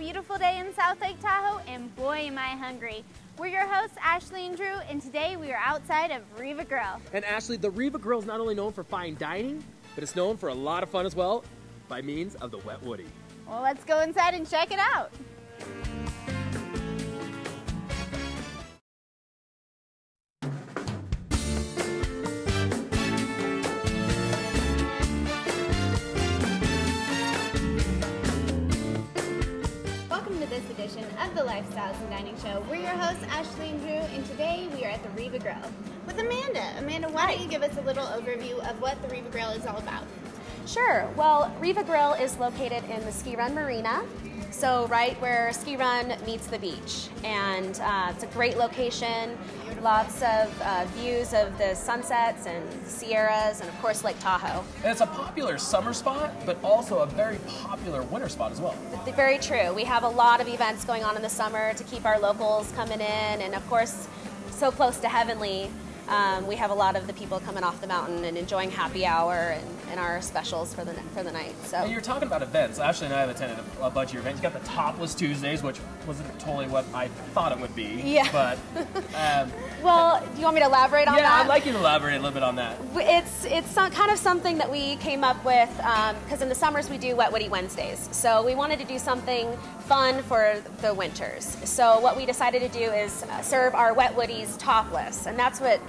beautiful day in South Lake Tahoe, and boy, am I hungry. We're your hosts, Ashley and Drew, and today we are outside of Riva Grill. And Ashley, the Riva Grill is not only known for fine dining, but it's known for a lot of fun as well by means of the Wet Woody. Well, let's go inside and check it out. The Lifestyles and Dining Show. We're your hosts, Ashley and Drew, and today we are at the Riva Grill with Amanda. Amanda, why don't you give us a little overview of what the Riva Grill is all about? Sure. Well, Riva Grill is located in the Ski Run Marina, so right where Ski Run meets the beach. And uh, it's a great location, lots of uh, views of the sunsets and Sierras, and of course Lake Tahoe. And it's a popular summer spot, but also a very popular winter spot as well. Very true. We have a lot of events going on in the summer to keep our locals coming in, and of course, so close to Heavenly. Um, we have a lot of the people coming off the mountain and enjoying happy hour and, and our specials for the for the night. So And you're talking about events. Ashley and I have attended a, a bunch of your events. You got the Topless Tuesdays, which wasn't totally what I thought it would be. Yeah. But um, well, do you want me to elaborate on yeah, that? Yeah, I'd like you to elaborate a little bit on that. It's it's some, kind of something that we came up with um, because in the summers we do Wet Woody Wednesdays. So we wanted to do something fun for the winters. So what we decided to do is serve our Wet Woodies topless, and that's what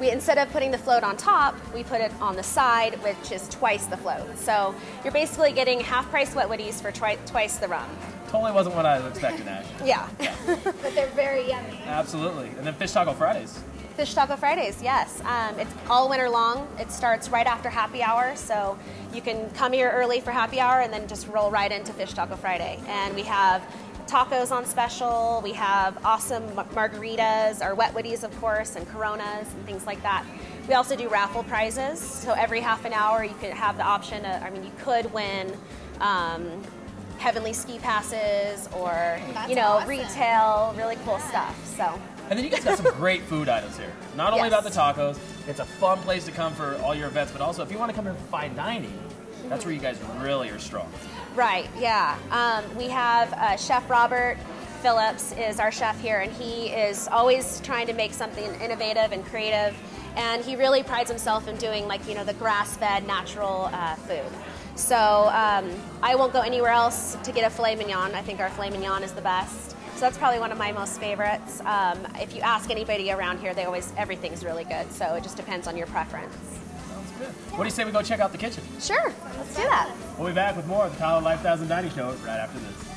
we instead of putting the float on top, we put it on the side, which is twice the float. So you're basically getting half price Wet Woodies for twi- twice the rum. Totally wasn't what I was expecting, Ash. Yeah. But they're very yummy. Absolutely. And then Fish Taco Fridays. Fish Taco Fridays, yes. Um, it's all winter long. It starts right after happy hour, so you can come here early for happy hour and then just roll right into Fish Taco Friday. And we have tacos on special. We have awesome margaritas, our wet woodies, of course, and Coronas and things like that. We also do raffle prizes. So every half an hour, you could have the option. Of, I mean, you could win. Um, Heavenly ski passes, or That's you know, awesome. retail, really cool stuff. So, And then you guys got some great food items here. Not only Yes. about the tacos, it's a fun place to come for all your events, but also if you want to come here for fine dining, that's where you guys really are strong. Right, yeah. Um, we have uh, Chef Robert Phillips is our chef here, and he is always trying to make something innovative and creative. And he really prides himself in doing like you know the grass-fed natural uh, food. So um, I won't go anywhere else to get a filet mignon. I think our filet mignon is the best. So that's probably one of my most favorites. Um, if you ask anybody around here, they always everything's really good. So it just depends on your preference. Good. What do you say we go check out the kitchen? Sure, let's do that. We'll be back with more of the Tahoe Lifestyles and Dining Show right after this.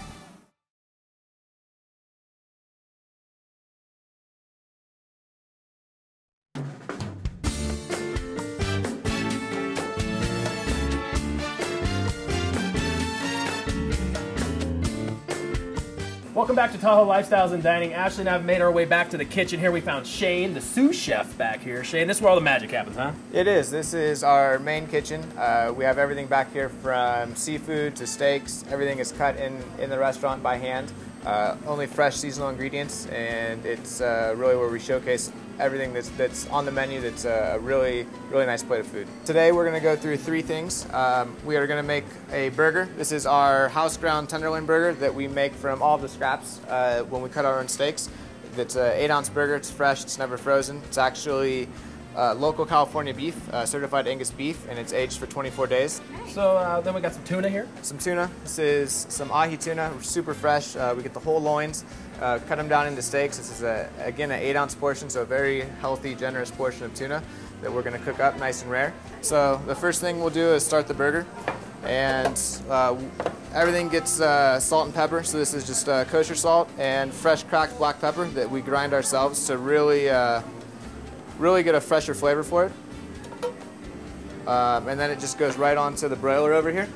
Welcome back to Tahoe Lifestyles and Dining. Ashley and I have made our way back to the kitchen. Here we found Shane, the sous chef, back here. Shane, this is where all the magic happens, huh? It is. This is our main kitchen. Uh, we have everything back here from seafood to steaks. Everything is cut in, in the restaurant by hand. Uh, only fresh seasonal ingredients, and it's uh, really where we showcase everything that's, that's on the menu that's a really, really nice plate of food. Today we're going to go through three things. Um, we are going to make a burger. This is our house ground tenderloin burger that we make from all the scraps uh, when we cut our own steaks. It's an eight ounce burger. It's fresh. It's never frozen. It's actually uh, local California beef, uh, certified Angus beef, and it's aged for 24 days. So uh, then we got some tuna here. Some tuna. This is some ahi tuna, super fresh. Uh, we get the whole loins, uh, cut them down into steaks. This is a, again an eight ounce portion, so a very healthy, generous portion of tuna that we're going to cook up nice and rare. So the first thing we'll do is start the burger, and uh, everything gets uh, salt and pepper. So this is just uh, kosher salt and fresh cracked black pepper that we grind ourselves to really, uh, really get a fresher flavor for it. Um, and then it just goes right onto the broiler over here.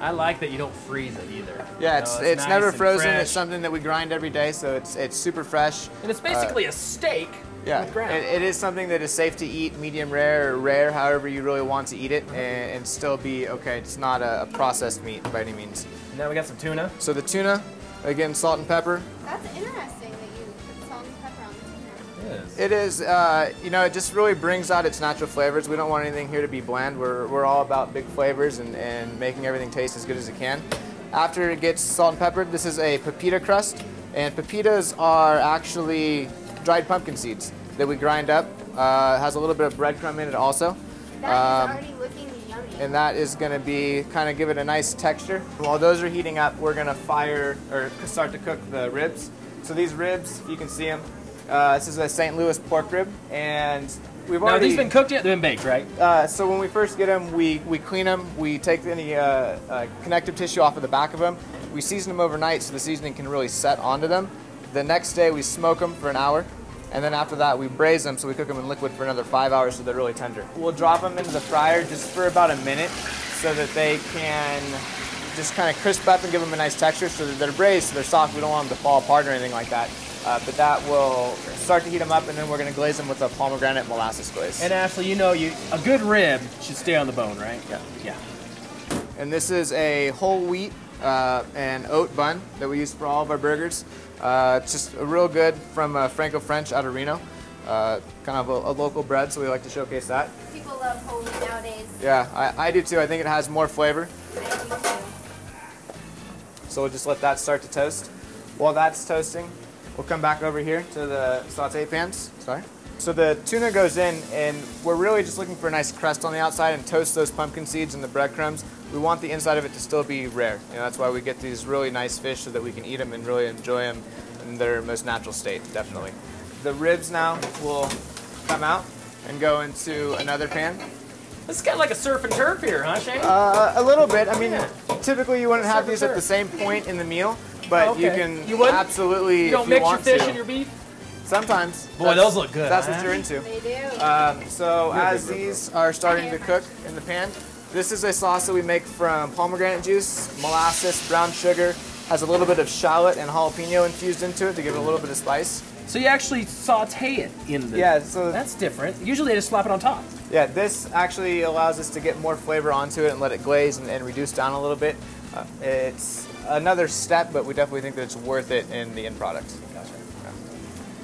I like that you don't freeze it either. Yeah, You it's know, it's, nice never frozen. fresh. It's something that we grind every day, so it's it's super fresh. and it's basically a steak Yeah, it, it is something that is safe to eat, medium rare or rare, however you really want to eat it, and, and still be okay. It's not a, a processed meat by any means. now we got some tuna. So the tuna, again, salt and pepper. That's interesting the It is, uh, you know, it just really brings out its natural flavors. We don't want anything here to be bland. We're, we're all about big flavors and, and making everything taste as good as it can. After it gets salt and peppered, this is a pepita crust. And pepitas are actually dried pumpkin seeds that we grind up. Uh, has a little bit of breadcrumb in it also. That is Um, already looking yummy. and that is going to be kind of give it a nice texture. While those are heating up, we're going to fire or start to cook the ribs. So these ribs, you can see them. Uh, this is a St. Louis pork rib, and we've already. Now, these been cooked yet? They've been baked, right? Uh, so when we first get them, we, we clean them. We take any uh, uh, connective tissue off of the back of them. We season them overnight so the seasoning can really set onto them. The next day we smoke them for an hour, and then after that we braise them so we cook them in liquid for another five hours so they're really tender. We'll drop them into the fryer just for about a minute so that they can just kind of crisp up and give them a nice texture so that they're braised, so they're soft. We don't want them to fall apart or anything like that. Uh, but that will start to heat them up, and then we're going to glaze them with a pomegranate molasses glaze. And Ashley, you know, you a good rib should stay on the bone, right? Yeah. Yeah. And this is a whole wheat uh, and oat bun that we use for all of our burgers. Uh, it's just a real good from uh, Franco French out of Reno. Uh, kind of a, a local bread, so we like to showcase that. People love whole wheat nowadays. Yeah, I, I do too. I think it has more flavor. I do too. So we'll just let that start to toast. While that's toasting, we'll come back over here to the saute pans. Sorry. So the tuna goes in, and we're really just looking for a nice crust on the outside and toast those pumpkin seeds and the breadcrumbs. We want the inside of it to still be rare. You know, that's why we get these really nice fish so that we can eat them and really enjoy them in their most natural state, definitely. The ribs now will come out and go into another pan. This is kind of like a surf and turf here, huh, Shane? Uh, a little bit. I mean, Yeah. typically you wouldn't have Surf and these at the same point in the meal, but Okay. you can You wouldn't? absolutely. you don't if mix you your fish to. and your beef? Sometimes. Boy, those look good, That's huh? what you're into. They do. Um, so Real as these are starting to cook in the pan, this is a sauce that we make from pomegranate juice, molasses, brown sugar, has a little bit of shallot and jalapeno infused into it to give it a little bit of spice. So you actually saute it in the. Yeah, so That's different. Usually they just slap it on top. yeah, this actually allows us to get more flavor onto it and let it glaze and, and reduce down a little bit. Uh, it's another step, but we definitely think that it's worth it in the end product. Gotcha.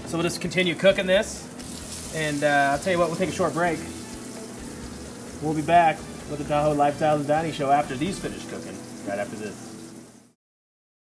So we'll just continue cooking this, and uh, I'll tell you what, we'll take a short break. We'll be back with the Tahoe Lifestyle and Dining Show after these finish cooking, right after this.